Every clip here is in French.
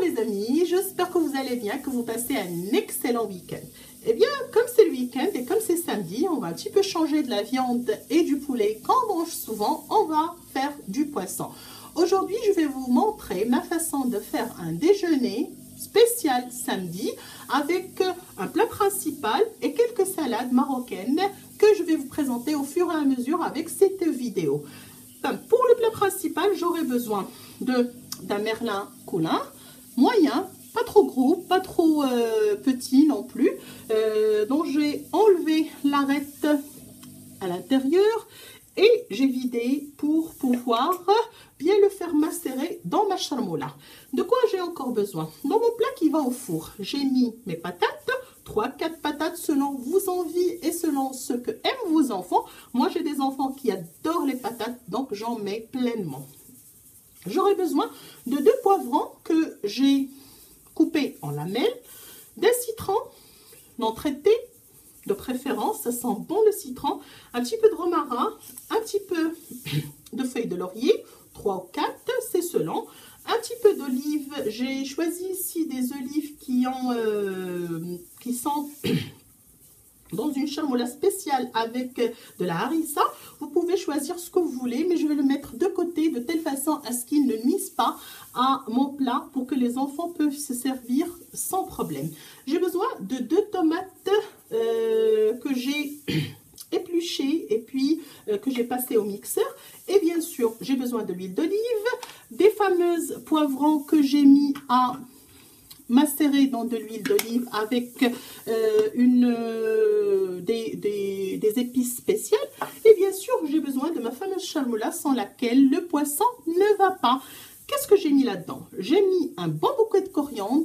les amis, j'espère que vous allez bien, que vous passez un excellent week-end. Eh bien, comme c'est le week-end et comme c'est samedi, on va un petit peu changer de la viande et du poulet qu'on mange souvent, on va faire du poisson. Aujourd'hui, je vais vous montrer ma façon de faire un déjeuner spécial samedi avec un plat principal et quelques salades marocaines que je vais vous présenter au fur et à mesure avec cette vidéo. pour le plat principal, j'aurai besoin d'un merlin coulin moyen, pas trop gros, pas trop euh, petit non plus. Euh, donc j'ai enlevé l'arête à l'intérieur et j'ai vidé pour pouvoir bien le faire macérer dans ma charmoula. De quoi j'ai encore besoin? Dans mon plat qui va au four, j'ai mis mes patates, 3-4 patates selon vos envies et selon ce que aiment vos enfants. Moi, j'ai des enfants qui adorent les patates, donc j'en mets pleinement. J'aurai besoin de deux poivrons que j'ai coupés en lamelles, des citrons non traités, de préférence, ça sent bon le citron, un petit peu de romarin, un petit peu de feuilles de laurier, 3 ou 4, c'est selon, un petit peu d'olive, j'ai choisi ici des olives qui, ont, euh, qui sont dans une charmoula spéciale avec de la harissa. Vous pouvez choisir ce que vous voulez, mais je vais le mettre de côté de telle façon à ce qu'il ne nuise pas à mon plat pour que les enfants peuvent se servir sans problème. J'ai besoin de deux tomates euh, que j'ai épluchées et puis euh, que j'ai passées au mixeur. Et bien sûr, j'ai besoin de l'huile d'olive, des fameuses poivrons que j'ai mis à macérer dans de l'huile d'olive avec euh, euh, des, des, épices spéciales. Et bien sûr, j'ai besoin de ma fameuse charmoula sans laquelle le poisson ne va pas. Qu'est-ce que j'ai mis là-dedans? J'ai mis un bon bouquet de coriandre,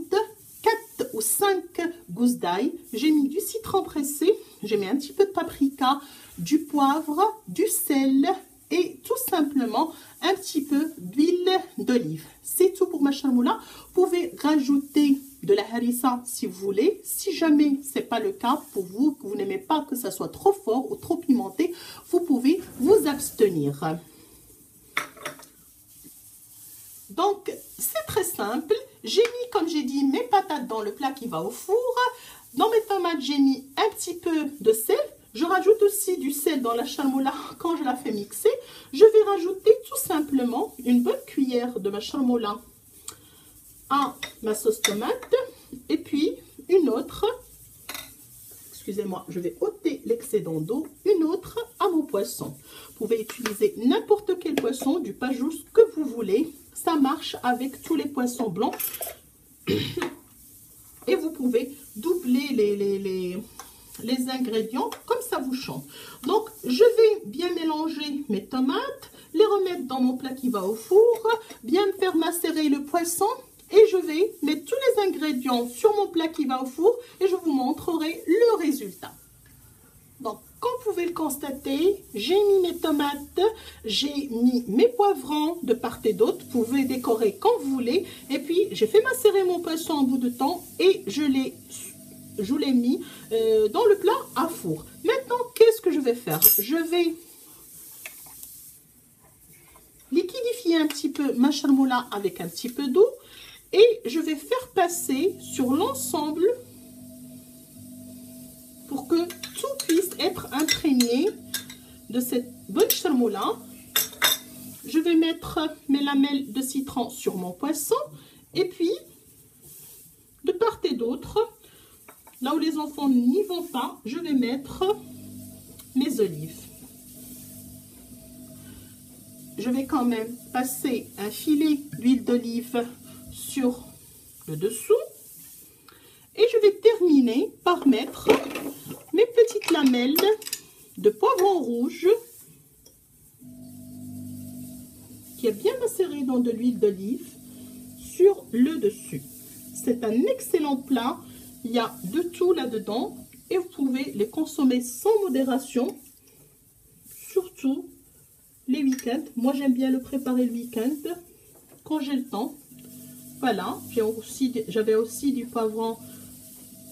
4 ou 5 gousses d'ail, j'ai mis du citron pressé, j'ai mis un petit peu de paprika, du poivre, du sel et tout simplement un petit peu d'huile d'olive. C'est tout pour ma charmoula. Vous pouvez rajouter de la harissa si vous voulez. Si jamais ce n'est pas le cas pour vous, que vous n'aimez pas que ça soit trop fort ou trop pimenté, vous pouvez vous abstenir. Donc, c'est très simple. J'ai mis, comme j'ai dit, mes patates dans le plat qui va au four. Dans mes tomates, j'ai mis un petit peu de sel. Je rajoute aussi du sel dans la charmoula quand je la fais mixer. Je vais rajouter tout simplement une bonne cuillère de ma charmoula à ma sauce tomate et puis une autre, excusez-moi, je vais ôter l'excédent d'eau, une autre à mon poisson. Vous pouvez utiliser n'importe quel poisson, du pajous que vous voulez. Ça marche avec tous les poissons blancs. Et vous pouvez doubler les, les, les les ingrédients comme ça vous chante. Donc, je vais bien mélanger mes tomates, les remettre dans mon plat qui va au four, bien faire macérer le poisson et je vais mettre tous les ingrédients sur mon plat qui va au four et je vous montrerai le résultat. Donc, comme vous pouvez le constater, j'ai mis mes tomates, j'ai mis mes poivrons de part et d'autre. Vous pouvez décorer quand vous voulez. Et puis, j'ai fait macérer mon poisson en bout de temps et je l'ai je l'ai mis euh, dans le plat à four. Maintenant, qu'est-ce que je vais faire? Je vais liquidifier un petit peu ma charmoula avec un petit peu d'eau et je vais faire passer sur l'ensemble pour que tout puisse être imprégné de cette bonne charmoula. Je vais mettre mes lamelles de citron sur mon poisson et puis de part et d'autre, Là où les enfants n'y vont pas, je vais mettre mes olives. Je vais quand même passer un filet d'huile d'olive sur le dessous. Et je vais terminer par mettre mes petites lamelles de poivron rouge qui est bien macéré dans de l'huile d'olive sur le dessus. C'est un excellent plat il y a de tout là-dedans et vous pouvez les consommer sans modération, surtout les week-ends. Moi, j'aime bien le préparer le week-end quand j'ai le temps. Voilà, j'avais aussi, du poivron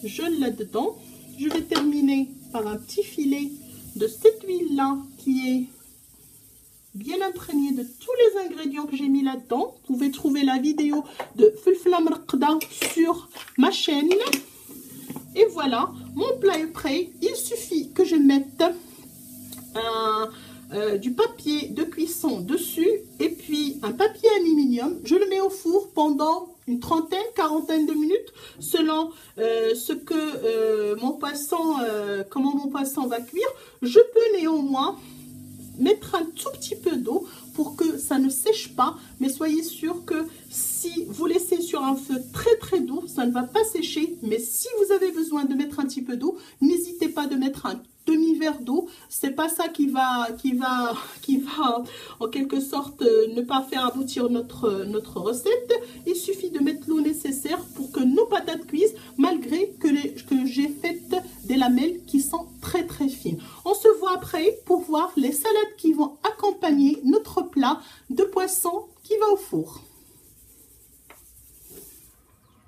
jaune là-dedans. Je vais terminer par un petit filet de cette huile-là qui est bien imprégné de tous les ingrédients que j'ai mis là-dedans. Vous pouvez trouver la vidéo de Fulflam sur ma chaîne. Et voilà, mon plat est prêt. Il suffit que je mette euh, du papier de cuisson dessus et puis un papier aluminium. Je le mets au four pendant une trentaine, quarantaine de minutes selon euh, ce que euh, mon poisson, comment mon poisson va cuire. Je peux néanmoins mettre un tout petit peu d'eau pour que ça ne sèche pas. Mais soyez sûr que si vous laissez sur un feu très très doux, ça ne va pas sécher. Mais si vous avez besoin de mettre un petit peu d'eau, n'hésitez pas de mettre un demi-verre d'eau. C'est pas ça qui va, qui va, qui va en quelque sorte euh, ne pas faire aboutir notre, notre recette. Il suffit de mettre l'eau nécessaire pour que nos patates cuisent malgré que, que j'ai fait des lamelles qui sont très fines. On se voit après pour voir les salades qui vont accompagner notre plat de poisson qui va au four.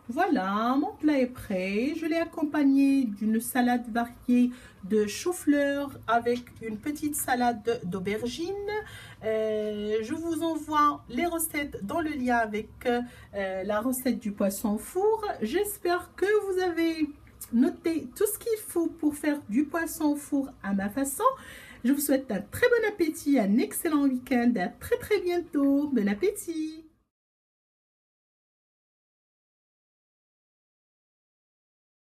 Voilà, mon plat est prêt. Je l'ai accompagné d'une salade variée de chou-fleur avec une petite salade d'aubergine. Euh, je vous envoie les recettes dans le lien avec euh, la recette du poisson au four. J'espère que vous avez noté tout ce qu'il faut pour faire du poisson au four à ma façon. Je vous souhaite un très bon appétit, un excellent week-end. À très très bientôt. Bon appétit